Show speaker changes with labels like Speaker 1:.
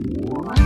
Speaker 1: What?